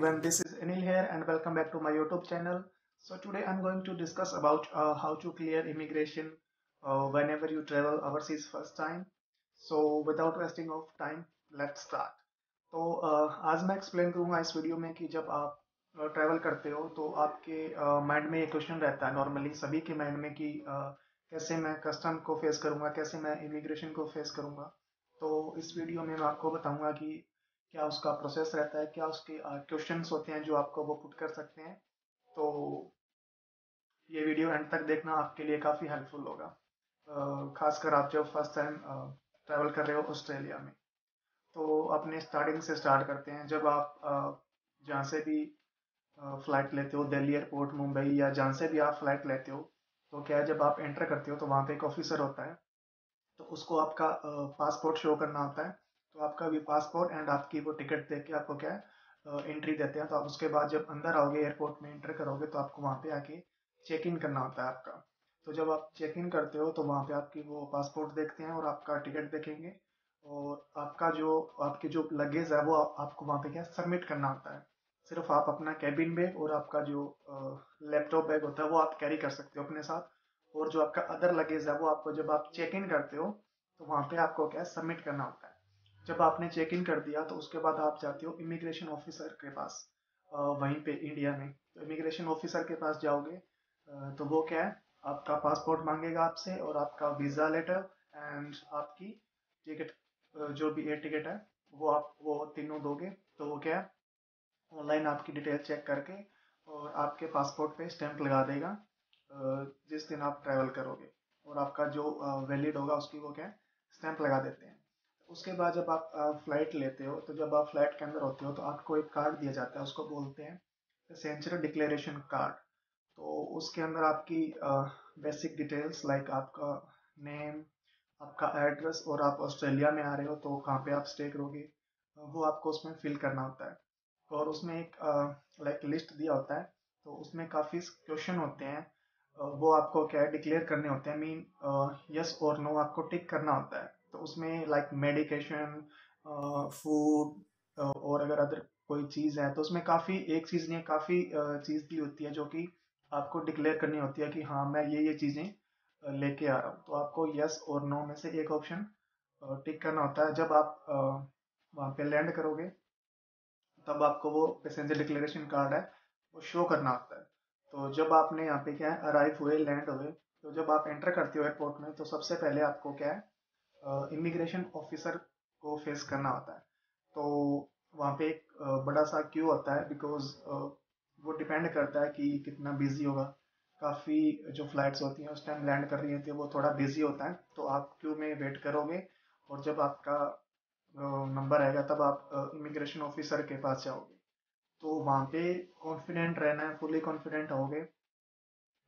everyone, this is Anil here and welcome back to my YouTube channel. So today I'm going to discuss about uh, how to clear immigration uh, whenever you travel overseas first time. So without wasting of time, let's start. तो uh, आज मैं explain करूँगा इस video में कि जब आप travel uh, करते हो तो आपके माइंड uh, में ये क्वेश्चन रहता है नॉर्मली सभी के माइंड में कि uh, कैसे मैं कस्टम को फेस करूँगा कैसे मैं इमिग्रेशन को फेस करूँगा तो इस वीडियो में मैं आपको बताऊँगा कि क्या उसका प्रोसेस रहता है, क्या उसके क्वेश्चंस होते हैं जो आपको वो पुट कर सकते हैं? तो ये वीडियो एंड तक देखना आपके लिए काफ़ी हेल्पफुल होगा। खासकर आप जब फ़र्स्ट टाइम ट्रैवल कर रहे हो ऑस्ट्रेलिया में तो अपने स्टार्टिंग से स्टार्ट करते हैं। जब आप जहाँ से भी फ़्लाइट लेते हो, दिल्ली एयरपोर्ट मुंबई, या जहाँ से भी आप फ़्लाइट लेते हो तो क्या है, जब आप एंटर करते हो तो वहाँ पे एक ऑफिसर होता है तो उसको आपका पासपोर्ट शो करना होता है। तो आपका भी पासपोर्ट एंड आपकी वो टिकट दे के आपको क्या है एंट्री देते हैं। तो आप उसके बाद जब अंदर आओगे एयरपोर्ट में एंटर करोगे तो आपको वहाँ पे आके चेक इन करना होता है आपका। तो जब आप चेक इन करते हो तो वहाँ पे आपकी वो पासपोर्ट देखते हैं और आपका टिकट देखेंगे। और आपका जो, आपके जो लगेज है, वो आपको वहाँ पे क्या सबमिट करना होता है। सिर्फ़ आप अपना कैबिन बैग और आपका जो लैपटॉप बैग होता है, वो आप कैरी कर सकते हो अपने साथ। और जो आपका अदर लगेज है, वो आपको जब आप चेक इन करते हो तो वहाँ पे आपको क्या सबमिट करना होता है। जब आपने चेक इन कर दिया तो उसके बाद आप जाते हो इमिग्रेशन ऑफिसर के पास वहीं पे इंडिया में। तो इमिग्रेशन ऑफिसर के पास जाओगे तो वो क्या है? आपका पासपोर्ट मांगेगा आपसे और आपका वीज़ा लेटर एंड आपकी टिकट जो भी एयर टिकट है, वो आप, वो तीनों दोगे। तो वो क्या है? ऑनलाइन आपकी डिटेल चेक करके और आपके पासपोर्ट पे स्टैंप लगा देगा जिस दिन आप ट्रैवल करोगे। और आपका जो वैलिड होगा, उसकी वो क्या है? स्टैंप लगा देते हैं। उसके बाद जब आप फ़्लाइट लेते हो तो जब आप फ़्लाइट के अंदर होते हो तो आपको एक कार्ड दिया जाता है, उसको बोलते हैं सेंचुरी डिक्लेरेशन कार्ड तो उसके अंदर आपकी बेसिक डिटेल्स लाइक आपका नेम आपका एड्रेस और आप ऑस्ट्रेलिया में आ रहे हो तो कहाँ पे आप स्टे करोगे वो आपको उसमें फिल करना होता है। और उसमें एक लाइक लिस्ट दिया होता है तो उसमें काफ़ी क्वेश्चन होते हैं वो आपको क्या है डिक्लेयर करने होते हैं मीन यस और नो आपको टिक करना होता है। तो उसमें लाइक मेडिकेशन फ़ूड और अगर अदर कोई चीज़ है तो उसमें काफ़ी, एक चीज़ नहीं काफ़ी चीज़ दी होती है जो कि आपको डिक्लेयर करनी होती है कि हाँ मैं ये ये चीज़ें लेके आ रहा हूँ। तो आपको यस और नो में से एक ऑप्शन टिक करना होता है। जब आप वहाँ पे लैंड करोगे, तब आपको वो पैसेंजर डिक्लेरेशन कार्ड है, वो शो करना होता है। तो जब आपने यहाँ पे क्या है अराइव हुए लैंड हुए तो जब आप एंटर करते हो एयरपोर्ट में तो सबसे पहले आपको क्या है इमिग्रेशन ऑफिसर को फेस करना होता है। तो वहाँ पे एक बड़ा सा क्यू होता है बिकॉज़ वो डिपेंड करता है कि कितना बिज़ी होगा। काफ़ी जो फ्लाइट्स होती हैं, उस टाइम लैंड कर रही होती है, वो थोड़ा बिज़ी होता है। तो आप क्यू में वेट करोगे और जब आपका नंबर आएगा, तब आप इमिग्रेशन ऑफिसर के पास जाओगे। तो वहाँ पे कॉन्फिडेंट रहना है फुली कॉन्फिडेंट होगे।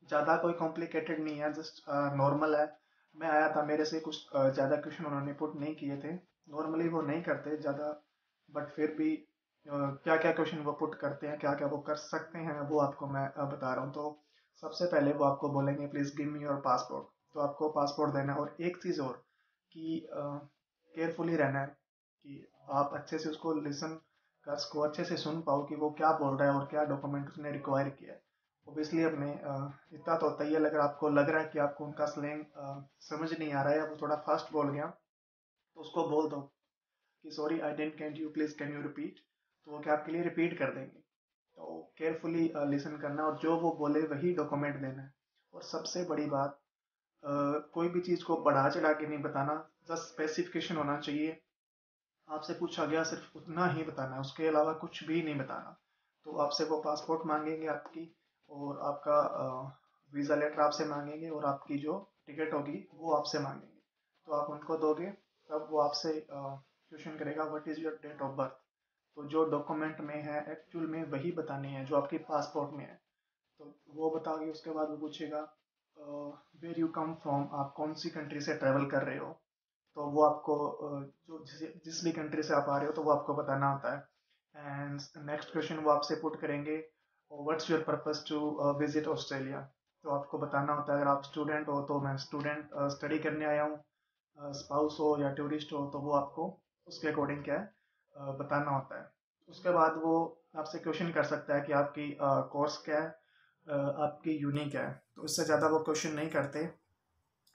ज़्यादा कोई कॉम्प्लिकेटेड नहीं है जस्ट नॉर्मल है। मैं आया था, मेरे से कुछ ज़्यादा क्वेश्चन उन्होंने पुट नहीं किए थे। नॉर्मली वो नहीं करते ज़्यादा बट फिर भी क्या क्या क्वेश्चन वो पुट करते हैं क्या क्या वो कर सकते हैं, वो आपको मैं बता रहा हूँ। तो सबसे पहले वो आपको बोलेंगे please give me your passport तो आपको पासपोर्ट देना है। और एक चीज़ और कि केयरफुली रहना है कि आप अच्छे से उसको लिसन कर उसको अच्छे से सुन पाओ कि वो क्या बोल रहा है और क्या डॉक्यूमेंट उसने रिक्वायर किया है। ओबियसली अपने इतना तो होता ही है अगर आपको लग रहा है कि आपको उनका स्लैंग समझ नहीं आ रहा है वो थोड़ा फास्ट बोल गया। तो उसको बोल दो कि sorry I didn't can't you please can you repeat तो वो क्या आपके लिए रिपीट कर देंगे। तो केयरफुली लिसन करना और जो वो बोले वही डॉक्यूमेंट देना। है और सबसे बड़ी बात uh, कोई भी चीज़ को बढ़ा चढ़ा के नहीं बताना जस्ट स्पेसिफिकेशन होना चाहिए। आपसे पूछा गया सिर्फ़ उतना ही बताना है उसके अलावा कुछ भी नहीं बताना। तो आपसे वो पासपोर्ट मांगेंगे आपकी और आपका वीज़ा लेटर आपसे मांगेंगे और आपकी जो टिकट होगी वो आपसे मांगेंगे। तो आप उनको दोगे, तब वो आपसे क्वेश्चन करेगा what is your date of birth तो जो डॉक्यूमेंट में है एक्चुअल में वही बतानी है, जो आपके पासपोर्ट में है। तो वो बताओगे, उसके बाद वो पूछेगा वेर यू कम फ्रॉम आप कौन सी कंट्री से ट्रैवल कर रहे हो? तो वो आपको जो जिस जिस भी कंट्री से आप आ रहे हो तो वो आपको बताना होता है। एंड नेक्स्ट क्वेश्चन वो आपसे पुट करेंगे what's your purpose to visit Australia तो आपको बताना होता है अगर आप स्टूडेंट हो तो मैं स्टूडेंट स्टडी uh, करने आया हूँ स्पाउस uh, हो या टूरिस्ट हो तो वो आपको उसके अकॉर्डिंग क्या है uh, बताना होता है। उसके बाद वो आपसे क्वेश्चन कर सकता है कि आपकी कोर्स क्या है आपकी यूनी क्या है। तो इससे ज़्यादा वो क्वेश्चन नहीं करते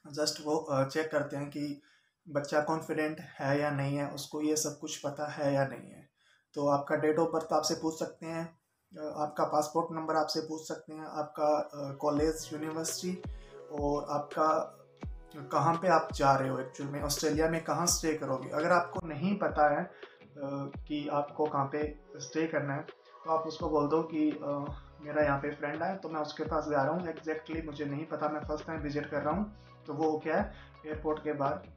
जस्ट वो चेक करते हैं कि बच्चा कॉन्फिडेंट है या नहीं है उसको ये सब कुछ पता है या नहीं है। तो आपका डेट ऑफ़ बर्थ आपसे पूछ सकते हैं आपका पासपोर्ट नंबर आपसे पूछ सकते हैं, आपका कॉलेज, यूनिवर्सिटी और आपका कहाँ पे आप जा रहे हो एक्चुअल में, ऑस्ट्रेलिया में कहाँ स्टे करोगे? अगर आपको नहीं पता है कि आपको कहाँ पे स्टे करना है तो आप उसको बोल दो कि मेरा यहाँ पे फ्रेंड है तो मैं उसके पास जा रहा हूँ। एग्जैक्टली मुझे नहीं पता, मैं फ़र्स्ट टाइम विज़िट कर रहा हूँ तो वो क्या है एयरपोर्ट के बाद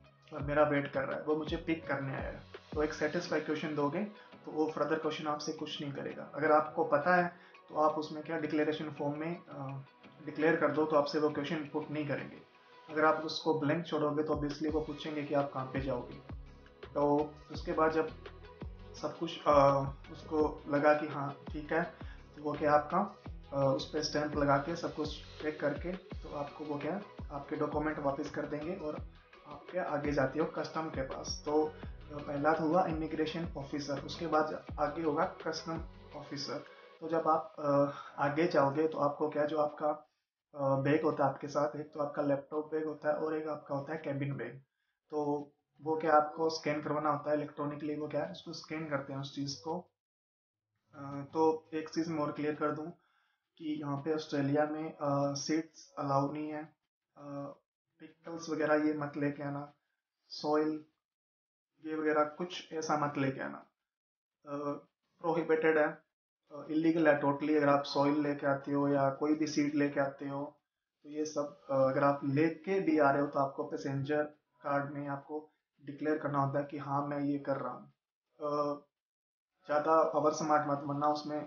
मेरा वेट कर रहा है, वो मुझे पिक करने आया है। तो एक सेटिस्फाई क्वेश्चन दोगे तो वो फर्दर क्वेश्चन आपसे कुछ नहीं करेगा। अगर आपको पता है तो आप उसमें क्या डिक्लेरेशन फॉर्म में डिक्लेयर कर दो तो आपसे वो क्वेश्चन पुट नहीं करेंगे। अगर आप उसको ब्लैंक छोड़ोगे तो ऑब्वियसली वो पूछेंगे कि आप कहाँ पे जाओगे। तो उसके बाद जब सब कुछ आ, उसको लगा कि हाँ ठीक है तो वो क्या आपका आ, उस पर स्टैंप लगा के सब कुछ चेक करके तो आपको वो क्या आपके डॉक्यूमेंट वापस कर देंगे और आप क्या आगे जाते हो कस्टम के पास। तो पहला तो हुआ इमिग्रेशन ऑफिसर उसके बाद आगे होगा कस्टम ऑफिसर तो जब आप आगे जाओगे तो आपको क्या, जो आपका बैग होता है आपके साथ, एक तो आपका लैपटॉप बैग होता है और एक आपका होता है कैबिन बैग तो वो क्या आपको स्कैन करवाना होता है इलेक्ट्रॉनिकली वो क्या है, उसको स्कैन करते हैं उस चीज़ को। तो एक चीज़ मैं और क्लियर कर दूँ कि यहाँ पे ऑस्ट्रेलिया में सीट्स अलाउ नहीं है। पिकल्स वगैरह ये मत लेके आना। सॉइल ये वगैरह कुछ ऐसा मत लेके आना। प्रोहिबिटेड है। इलीगल है टोटली अगर आप सॉइल लेके आते हो या कोई भी सीड लेके आते हो तो ये सब अगर आप लेके भी आ रहे हो तो आपको पैसेंजर कार्ड में आपको डिक्लेयर करना होता है कि हाँ मैं ये कर रहा हूँ। ज़्यादा अवर स्मार्ट मत बनना, उसमें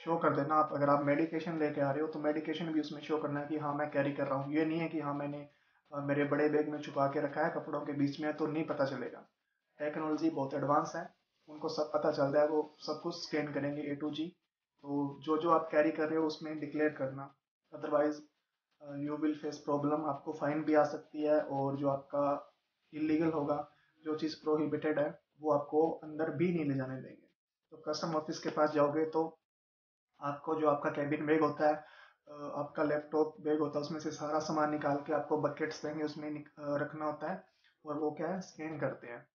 शो कर देना। आप अगर आप मेडिकेशन लेके आ रहे हो तो मेडिकेशन भी उसमें शो करना है कि हाँ मैं कैरी कर रहा हूँ। ये नहीं है कि हाँ मैंने मेरे बड़े बैग में छुपा के रखा है, कपड़ों के बीच में तो नहीं पता चलेगा। टेक्नोलॉजी बहुत एडवांस है, उनको सब पता चल रहा है, वो सब कुछ स्कैन करेंगे ए टू जी तो जो जो आप कैरी कर रहे हो उसमें डिक्लेयर करना। Otherwise you will face problem आपको फाइन भी आ सकती है और जो आपका इलीगल होगा, जो चीज़ प्रोहिबिटेड है, वो आपको अंदर भी नहीं ले जाने देंगे। तो कस्टम ऑफ़िस के पास जाओगे तो आपको जो आपका कैबिन बैग होता है आपका लैपटॉप बैग होता है, उसमें से सारा सामान निकाल के आपको बकेट्स देंगे, उसमें रखना होता है और वो क्या है स्कैन करते हैं।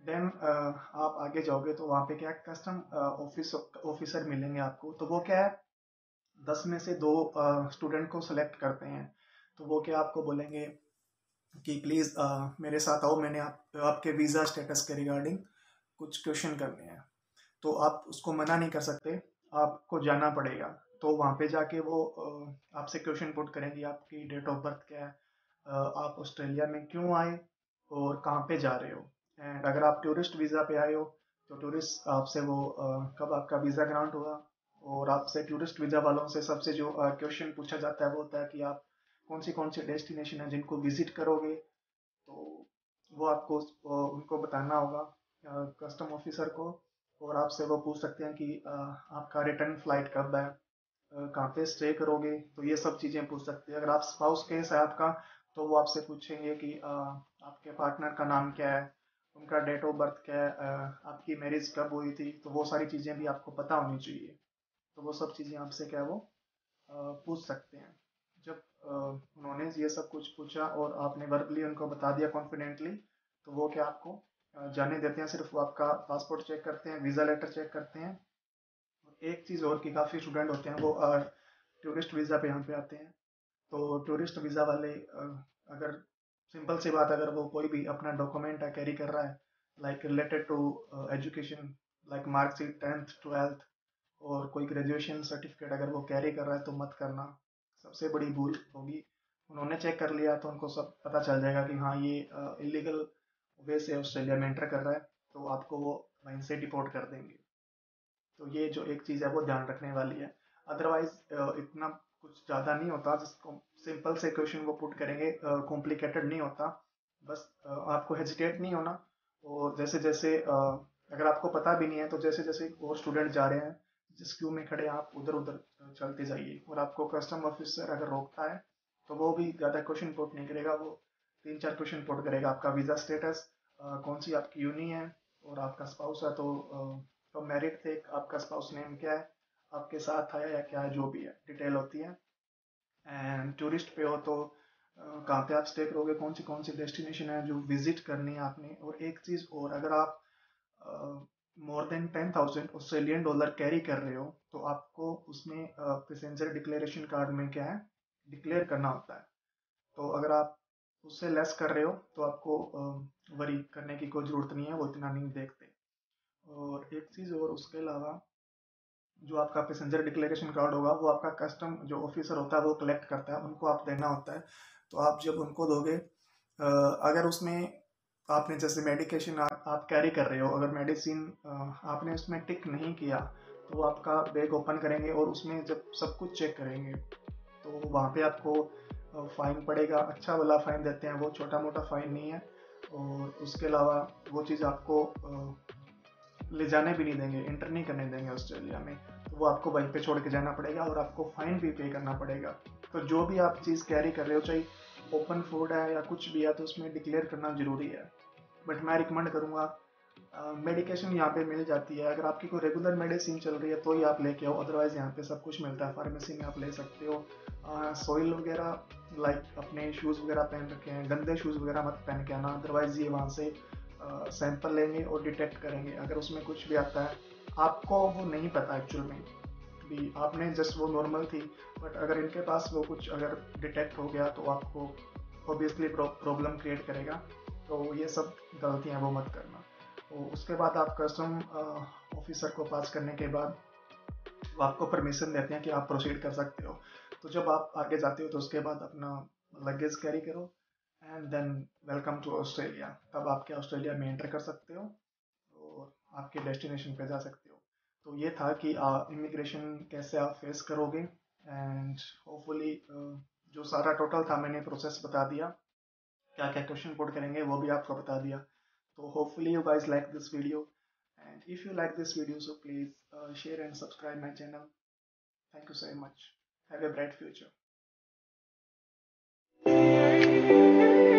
देन uh, आप आगे जाओगे तो वहाँ पे क्या कस्टम ऑफ़िस ऑफिसर मिलेंगे आपको। तो वो क्या है? दस में से दो स्टूडेंट uh, को सिलेक्ट करते हैं। तो वो क्या आपको बोलेंगे कि प्लीज़ uh, मेरे साथ आओ। मैंने आप, आपके वीज़ा स्टेटस के रिगार्डिंग कुछ क्वेश्चन करने हैं। तो आप उसको मना नहीं कर सकते। आपको जाना पड़ेगा। तो वहाँ पे जाके वो uh, आपसे क्वेश्चन पुट करेंगे आपकी डेट ऑफ़ बर्थ क्या है? Uh, आप ऑस्ट्रेलिया में क्यों आए और कहाँ पे जा रहे हो? एंड अगर आप टूरिस्ट वीज़ा पे आए हो तो टूरिस्ट आपसे वो कब आपका वीज़ा ग्रांट हुआ? और आपसे टूरिस्ट वीज़ा वालों से सबसे जो क्वेश्चन पूछा जाता है वो होता है कि आप कौन सी कौन सी डेस्टिनेशन है जिनको विज़िट करोगे? तो वो आपको उनको बताना होगा कस्टम ऑफिसर को। और आपसे वो पूछ सकते हैं कि आपका रिटर्न फ़्लाइट कब है? कहाँ पे स्टे करोगे? तो ये सब चीज़ें पूछ सकते हैं। अगर आप स्पाउस केस है आपका तो वो आपसे पूछेंगे कि आपके पार्टनर का नाम क्या है? उनका डेट ऑफ़ बर्थ क्या है आपकी मैरिज कब हुई थी तो वो सारी चीज़ें भी आपको पता होनी चाहिए। तो वो सब चीज़ें आपसे क्या वो पूछ सकते हैं। जब उन्होंने ये सब कुछ पूछा और आपने वर्बली उनको बता दिया कॉन्फिडेंटली तो वो क्या आपको जाने देते हैं, सिर्फ़ वो आपका पासपोर्ट चेक करते हैं वीज़ा लेटर चेक करते हैं। एक चीज़ और कि काफ़ी स्टूडेंट होते हैं, वो टूरिस्ट वीज़ा पे यहाँ पे आते हैं। तो टूरिस्ट वीज़ा वाले अगर सिंपल सी बात अगर वो कोई भी अपना डॉक्यूमेंट कैरी कर रहा है like related to education like marksheet tenth twelfth और कोई ग्रेजुएशन सर्टिफिकेट अगर वो कैरी कर रहा है तो मत करना। सबसे बड़ी भूल होगी। उन्होंने चेक कर लिया तो उनको सब पता चल जाएगा कि हाँ ये इलीगल uh, वे से ऑस्ट्रेलिया में एंटर कर रहा है तो आपको वो वहीं से डिपोर्ट कर देंगे। तो ये जो एक चीज़ है वो ध्यान रखने वाली है। अदरवाइज़ uh, इतना कुछ ज़्यादा नहीं होता जिसको सिंपल से क्वेश्चन वो पुट करेंगे कॉम्प्लिकेटेड नहीं होता। बस आपको हेजिटेट नहीं होना। और जैसे जैसे अगर आपको पता भी नहीं है तो जैसे जैसे और स्टूडेंट जा रहे हैं, जिस क्यू में खड़े आप उधर उधर चलते जाइए। और आपको कस्टम ऑफिसर अगर रोकता है तो वो भी ज़्यादा क्वेश्चन पुट नहीं करेगा, वो तीन चार क्वेश्चन पुट करेगा। आपका वीज़ा स्टेटस कौन सी आपकी यूनी है, और आपका स्पाउस है तो तो मेरिट थे आपका स्पाउस नेम क्या है आपके साथ आया या क्या है, जो भी है, डिटेल होती है। एंड टूरिस्ट पे हो तो कहाँ पे आप स्टे करोगे कौन सी कौन सी डेस्टिनेशन है जो विज़िट करनी है आपने? और एक चीज़ और, अगर आप more than ten thousand Australian dollar carry कर रहे हो तो आपको उसमें पैसेंजर डिक्लेरेशन कार्ड में क्या है डिक्लेयर करना होता है। तो अगर आप उससे लेस कर रहे हो तो आपको वरी करने की कोई ज़रूरत नहीं है, वो इतना नहीं देखते। और एक चीज़ और, उसके अलावा जो आपका पैसेंजर डिक्लेरेशन कार्ड होगा वो आपका कस्टम जो ऑफिसर होता है वो कलेक्ट करता है उनको आप देना होता है। तो आप जब उनको दोगे अगर उसमें आपने जैसे मेडिकेशन आ, आप कैरी कर रहे हो अगर मेडिसिन आपने उसमें टिक नहीं किया तो आपका बैग ओपन करेंगे और उसमें जब सब कुछ चेक करेंगे तो वहाँ पे आपको फ़ाइन पड़ेगा। अच्छा वाला फ़ाइन देते हैं वो छोटा मोटा फ़ाइन नहीं है। और उसके अलावा वो चीज़ आपको ले जाने भी नहीं देंगे इंटर नहीं करने देंगे ऑस्ट्रेलिया में। तो वो आपको वहीं पे छोड़ के जाना पड़ेगा और आपको फाइन भी पे करना पड़ेगा। तो जो भी आप चीज़ कैरी कर रहे हो, चाहे ओपन फ़ूड है या कुछ भी है तो उसमें डिक्लेयर करना ज़रूरी है। बट मैं रिकमेंड करूँगा मेडिकेशन यहाँ पे मिल जाती है। अगर आपकी कोई रेगुलर मेडिसिन चल रही है तो ही आप लेके आओ। अदरवाइज़ यहाँ पे सब कुछ मिलता है। फार्मेसी में आप ले सकते हो। सोइल वगैरह लाइक अपने शूज़ वगैरह पहन रखे हैं, गंदे शूज़ वगैरह मत पहन के आना। अदरवाइज़ ये वहाँ से सैंपल लेंगे और डिटेक्ट करेंगे, अगर उसमें कुछ भी आता है। आपको वो नहीं पता एक्चुअल में भी आपने जस्ट वो नॉर्मल थी बट अगर इनके पास वो कुछ अगर डिटेक्ट हो गया तो आपको ऑब्वियसली प्रॉब्लम क्रिएट करेगा। तो ये सब गलतियाँ वो मत करना। तो उसके बाद आप कस्टम ऑफिसर को पास करने के बाद वो आपको परमिशन देते हैं कि आप प्रोसीड कर सकते हो। तो जब आप आगे जाते हो तो उसके बाद अपना लगेज कैरी करो। And then welcome to Australia तब आपके ऑस्ट्रेलिया में एंटर कर सकते हो और आपके डेस्टिनेशन पे जा सकते हो। तो ये था कि इमिग्रेशन कैसे आप फेस करोगे एंड होपफुली जो सारा टोटल था मैंने प्रोसेस बता दिया। क्या क्या क्वेश्चन पुट करेंगे वो भी आपको बता दिया। तो hopefully you guys like this video and if you like this video so please share and subscribe my channel thank you so much have a bright future Thank you.